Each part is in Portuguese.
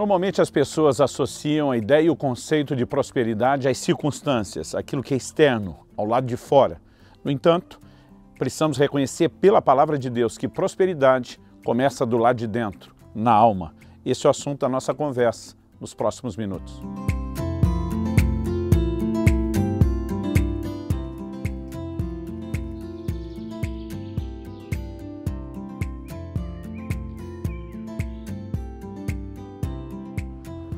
Normalmente as pessoas associam a ideia e o conceito de prosperidade às circunstâncias, aquilo que é externo, ao lado de fora. No entanto, precisamos reconhecer pela palavra de Deus que prosperidade começa do lado de dentro, na alma. Esse é o assunto da nossa conversa nos próximos minutos.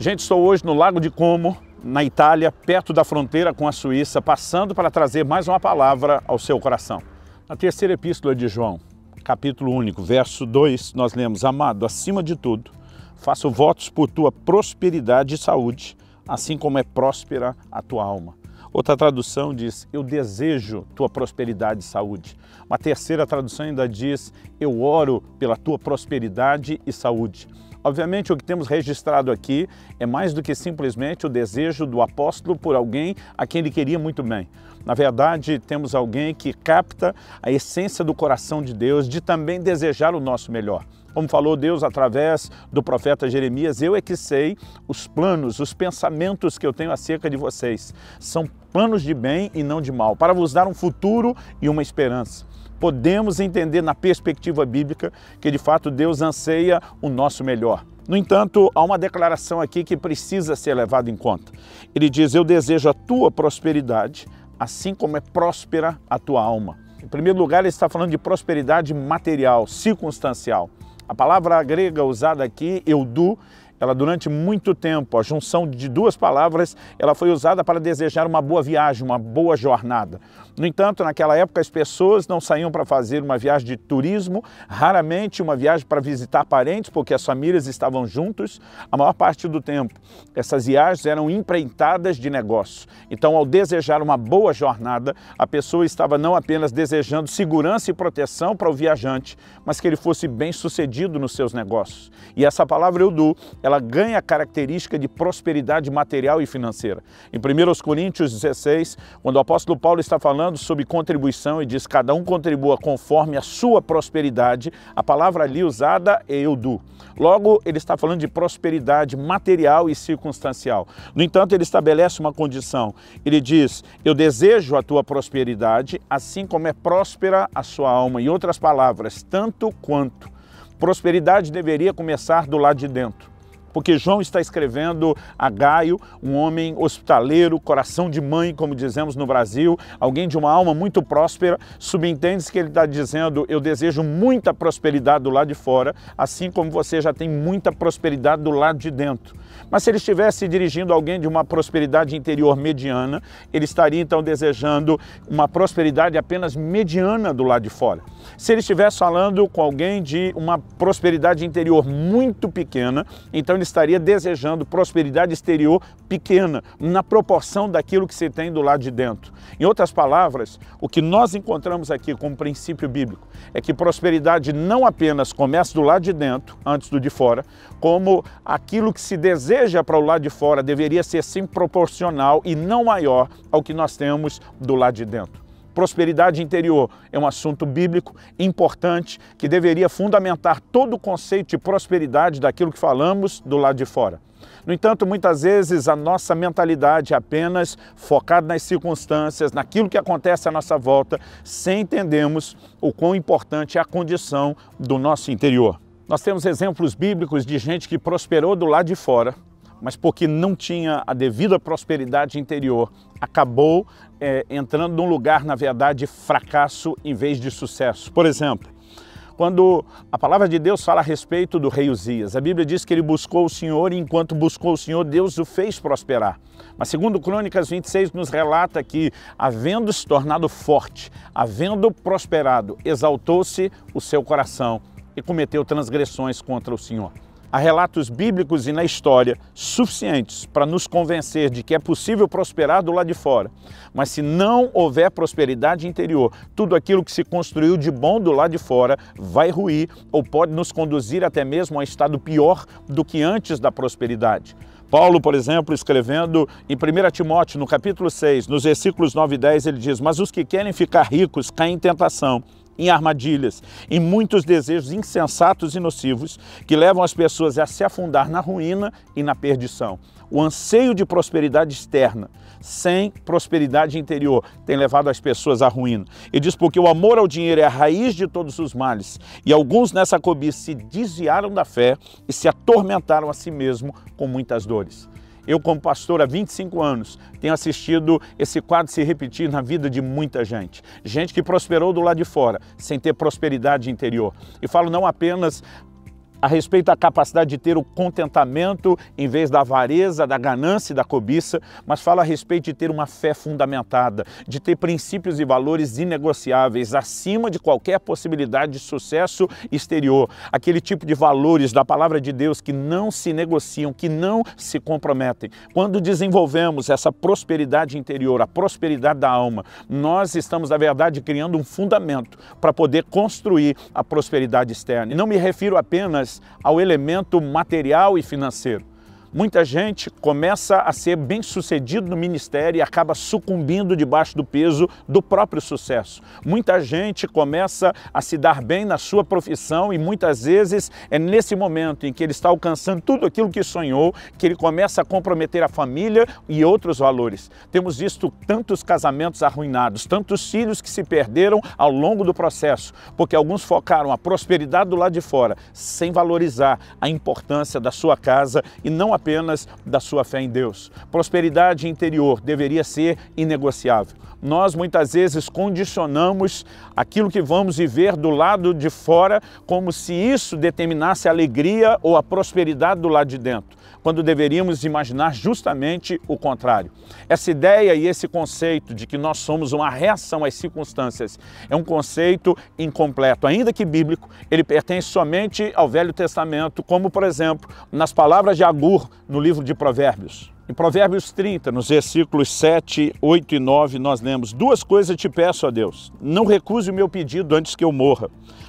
Gente, estou hoje no Lago de Como, na Itália, perto da fronteira com a Suíça, passando para trazer mais uma palavra ao seu coração. Na terceira epístola de João, capítulo único, verso 2, nós lemos: Amado, acima de tudo, faço votos por tua prosperidade e saúde, assim como é próspera a tua alma. Outra tradução diz: Eu desejo tua prosperidade e saúde. Uma terceira tradução ainda diz: Eu oro pela tua prosperidade e saúde. Obviamente, o que temos registrado aqui é mais do que simplesmente o desejo do apóstolo por alguém a quem ele queria muito bem. Na verdade, temos alguém que capta a essência do coração de Deus de também desejar o nosso melhor. Como falou Deus através do profeta Jeremias, eu é que sei os planos, os pensamentos que eu tenho acerca de vocês. São planos de bem e não de mal, para vos dar um futuro e uma esperança podemos entender na perspectiva bíblica que de fato Deus anseia o nosso melhor. No entanto, há uma declaração aqui que precisa ser levada em conta. Ele diz: Eu desejo a tua prosperidade, assim como é próspera a tua alma. Em primeiro lugar, ele está falando de prosperidade material, circunstancial. A palavra grega usada aqui, eudu, ela durante muito tempo, a junção de duas palavras, ela foi usada para desejar uma boa viagem, uma boa jornada. No entanto, naquela época as pessoas não saíam para fazer uma viagem de turismo, raramente uma viagem para visitar parentes, porque as famílias estavam juntos. A maior parte do tempo, essas viagens eram empreitadas de negócio. Então, ao desejar uma boa jornada, a pessoa estava não apenas desejando segurança e proteção para o viajante, mas que ele fosse bem sucedido nos seus negócios. E essa palavra Eudu, ela ganha a característica de prosperidade material e financeira. Em 1 Coríntios 16, quando o apóstolo Paulo está falando sobre contribuição e diz cada um contribua conforme a sua prosperidade, a palavra ali usada é eudu. Logo, ele está falando de prosperidade material e circunstancial. No entanto, ele estabelece uma condição. Ele diz: Eu desejo a tua prosperidade, assim como é próspera a sua alma. Em outras palavras, tanto quanto. Prosperidade deveria começar do lado de dentro porque João está escrevendo a Gaio, um homem hospitaleiro, coração de mãe, como dizemos no Brasil, alguém de uma alma muito próspera. Subentende-se que ele está dizendo: Eu desejo muita prosperidade do lado de fora, assim como você já tem muita prosperidade do lado de dentro. Mas se ele estivesse dirigindo alguém de uma prosperidade interior mediana, ele estaria então desejando uma prosperidade apenas mediana do lado de fora. Se ele estivesse falando com alguém de uma prosperidade interior muito pequena, então ele estaria desejando prosperidade exterior pequena, na proporção daquilo que se tem do lado de dentro. Em outras palavras, o que nós encontramos aqui como princípio bíblico é que prosperidade não apenas começa do lado de dentro, antes do de fora, como aquilo que se deseja para o lado de fora deveria ser sim proporcional e não maior ao que nós temos do lado de dentro. Prosperidade interior é um assunto bíblico importante que deveria fundamentar todo o conceito de prosperidade daquilo que falamos do lado de fora. No entanto, muitas vezes a nossa mentalidade é apenas focada nas circunstâncias, naquilo que acontece à nossa volta, sem entendermos o quão importante é a condição do nosso interior. Nós temos exemplos bíblicos de gente que prosperou do lado de fora, mas porque não tinha a devida prosperidade interior, acabou é, entrando num lugar, na verdade, de fracasso em vez de sucesso. Por exemplo, quando a palavra de Deus fala a respeito do rei Uzias, a Bíblia diz que ele buscou o Senhor e enquanto buscou o Senhor, Deus o fez prosperar. Mas segundo Crônicas 26 nos relata que, havendo se tornado forte, havendo prosperado, exaltou-se o seu coração e cometeu transgressões contra o Senhor. Há relatos bíblicos e na história suficientes para nos convencer de que é possível prosperar do lado de fora. Mas se não houver prosperidade interior, tudo aquilo que se construiu de bom do lado de fora vai ruir ou pode nos conduzir até mesmo a um estado pior do que antes da prosperidade. Paulo, por exemplo, escrevendo em 1 Timóteo, no capítulo 6, nos versículos 9 e 10, ele diz: Mas os que querem ficar ricos caem em tentação em armadilhas, em muitos desejos insensatos e nocivos que levam as pessoas a se afundar na ruína e na perdição. O anseio de prosperidade externa, sem prosperidade interior, tem levado as pessoas à ruína. E diz porque o amor ao dinheiro é a raiz de todos os males. E alguns nessa cobiça se desviaram da fé e se atormentaram a si mesmo com muitas dores. Eu, como pastor há 25 anos, tenho assistido esse quadro se repetir na vida de muita gente. Gente que prosperou do lado de fora, sem ter prosperidade interior. E falo não apenas a respeito da capacidade de ter o contentamento em vez da avareza, da ganância e da cobiça, mas fala a respeito de ter uma fé fundamentada, de ter princípios e valores inegociáveis acima de qualquer possibilidade de sucesso exterior. Aquele tipo de valores da palavra de Deus que não se negociam, que não se comprometem. Quando desenvolvemos essa prosperidade interior, a prosperidade da alma, nós estamos, na verdade, criando um fundamento para poder construir a prosperidade externa. E não me refiro apenas ao elemento material e financeiro. Muita gente começa a ser bem sucedido no ministério e acaba sucumbindo debaixo do peso do próprio sucesso. Muita gente começa a se dar bem na sua profissão e muitas vezes é nesse momento em que ele está alcançando tudo aquilo que sonhou que ele começa a comprometer a família e outros valores. Temos visto tantos casamentos arruinados, tantos filhos que se perderam ao longo do processo, porque alguns focaram a prosperidade do lado de fora sem valorizar a importância da sua casa e não apenas da sua fé em Deus. Prosperidade interior deveria ser inegociável. Nós muitas vezes condicionamos aquilo que vamos viver do lado de fora como se isso determinasse a alegria ou a prosperidade do lado de dentro, quando deveríamos imaginar justamente o contrário. Essa ideia e esse conceito de que nós somos uma reação às circunstâncias é um conceito incompleto, ainda que bíblico, ele pertence somente ao Velho Testamento, como por exemplo, nas palavras de Agur no livro de Provérbios. Em Provérbios 30, nos versículos 7, 8 e 9, nós lemos: Duas coisas te peço a Deus. Não recuse o meu pedido antes que eu morra.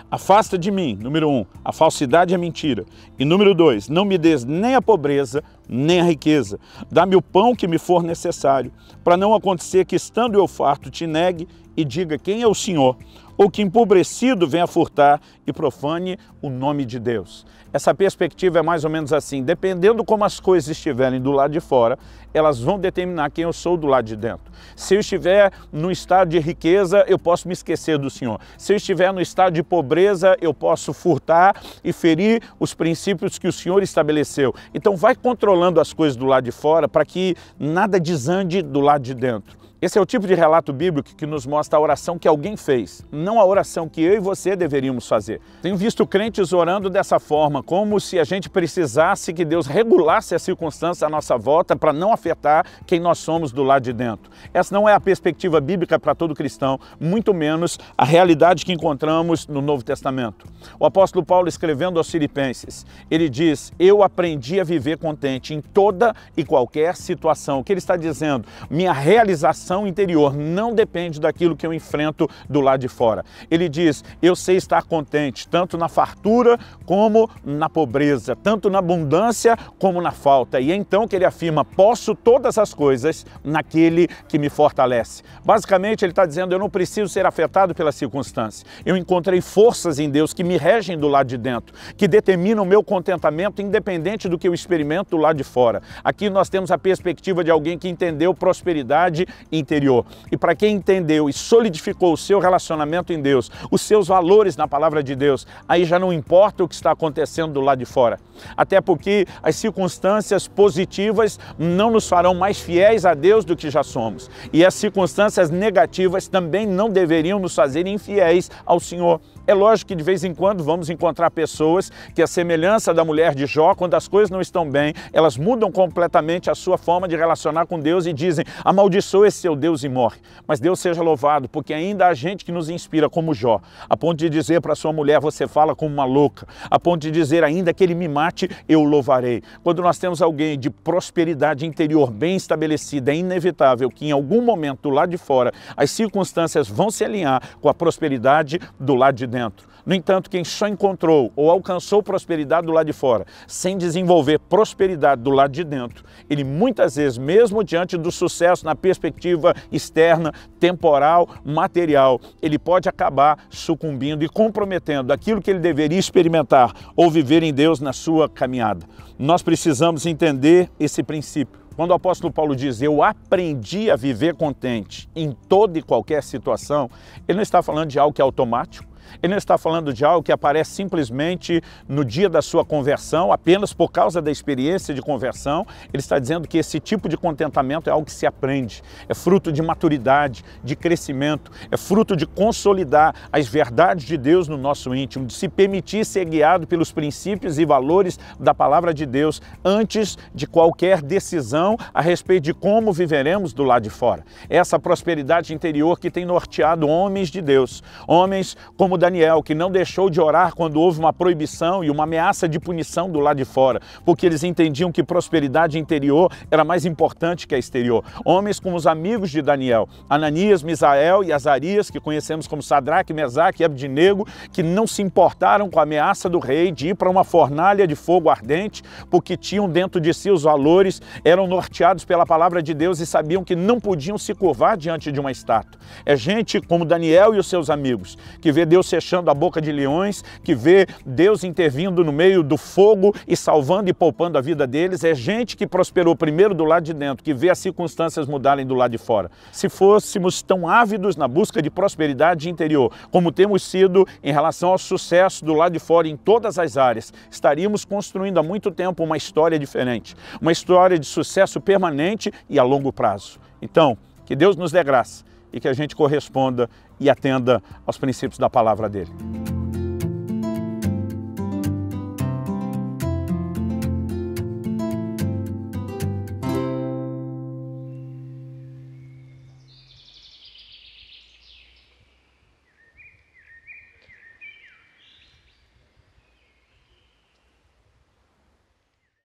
Afasta de mim, número um, a falsidade e a mentira. E número dois, não me des nem a pobreza, nem a riqueza. Dá-me o pão que me for necessário, para não acontecer que, estando eu farto, te negue e diga quem é o Senhor, ou que empobrecido venha furtar e profane o nome de Deus. Essa perspectiva é mais ou menos assim, dependendo como as coisas estiverem do lado de fora, elas vão determinar quem eu sou do lado de dentro. Se eu estiver no estado de riqueza, eu posso me esquecer do Senhor. Se eu estiver no estado de pobreza, eu posso furtar e ferir os princípios que o Senhor estabeleceu. Então vai controlando as coisas do lado de fora para que nada desande do lado de dentro. Esse é o tipo de relato bíblico que nos mostra a oração que alguém fez, não a oração que eu e você deveríamos fazer. Tenho visto crentes orando dessa forma, como se a gente precisasse que Deus regulasse as circunstâncias à nossa volta para não afetar quem nós somos do lado de dentro. Essa não é a perspectiva bíblica para todo cristão, muito menos a realidade que encontramos no Novo Testamento. O apóstolo Paulo escrevendo aos Filipenses, ele diz: "Eu aprendi a viver contente em toda e qualquer situação". O que ele está dizendo? Minha realização interior não depende daquilo que eu enfrento do lado de fora. Ele diz: Eu sei estar contente, tanto na fartura como na pobreza, tanto na abundância como na falta. E é então que ele afirma: Posso todas as coisas naquele que me fortalece. Basicamente, ele está dizendo: Eu não preciso ser afetado pela circunstância. Eu encontrei forças em Deus que me regem do lado de dentro, que determinam o meu contentamento, independente do que eu experimento do lado de fora. Aqui nós temos a perspectiva de alguém que entendeu prosperidade e interior. E para quem entendeu e solidificou o seu relacionamento em Deus, os seus valores na palavra de Deus, aí já não importa o que está acontecendo do lado de fora. Até porque as circunstâncias positivas não nos farão mais fiéis a Deus do que já somos. E as circunstâncias negativas também não deveriam nos fazer infiéis ao Senhor. É lógico que de vez em quando vamos encontrar pessoas que, a semelhança da mulher de Jó, quando as coisas não estão bem, elas mudam completamente a sua forma de relacionar com Deus e dizem: amaldiçoa esse seu Deus e morre. Mas Deus seja louvado, porque ainda há gente que nos inspira, como Jó, a ponto de dizer para sua mulher: você fala como uma louca, a ponto de dizer ainda que ele me mate, eu louvarei. Quando nós temos alguém de prosperidade interior bem estabelecida, é inevitável que em algum momento do lado de fora as circunstâncias vão se alinhar com a prosperidade do lado de dentro No entanto, quem só encontrou ou alcançou prosperidade do lado de fora, sem desenvolver prosperidade do lado de dentro, ele muitas vezes, mesmo diante do sucesso na perspectiva externa, temporal, material, ele pode acabar sucumbindo e comprometendo aquilo que ele deveria experimentar ou viver em Deus na sua caminhada. Nós precisamos entender esse princípio. Quando o apóstolo Paulo diz, eu aprendi a viver contente em toda e qualquer situação, ele não está falando de algo que é automático, ele não está falando de algo que aparece simplesmente no dia da sua conversão, apenas por causa da experiência de conversão. Ele está dizendo que esse tipo de contentamento é algo que se aprende, é fruto de maturidade, de crescimento, é fruto de consolidar as verdades de Deus no nosso íntimo, de se permitir ser guiado pelos princípios e valores da palavra de Deus antes de qualquer decisão a respeito de como viveremos do lado de fora. Essa prosperidade interior que tem norteado homens de Deus, homens como Daniel, que não deixou de orar quando houve uma proibição e uma ameaça de punição do lado de fora, porque eles entendiam que prosperidade interior era mais importante que a exterior. Homens como os amigos de Daniel, Ananias, Misael e Azarias, que conhecemos como Sadraque, Mesaque e Abdinego, que não se importaram com a ameaça do rei de ir para uma fornalha de fogo ardente, porque tinham dentro de si os valores, eram norteados pela palavra de Deus e sabiam que não podiam se curvar diante de uma estátua. É gente como Daniel e os seus amigos, que vê Deus fechando a boca de leões, que vê Deus intervindo no meio do fogo e salvando e poupando a vida deles. É gente que prosperou primeiro do lado de dentro, que vê as circunstâncias mudarem do lado de fora. Se fôssemos tão ávidos na busca de prosperidade interior, como temos sido em relação ao sucesso do lado de fora em todas as áreas, estaríamos construindo há muito tempo uma história diferente, uma história de sucesso permanente e a longo prazo. Então, que Deus nos dê graça e que a gente corresponda e atenda aos princípios da palavra dele.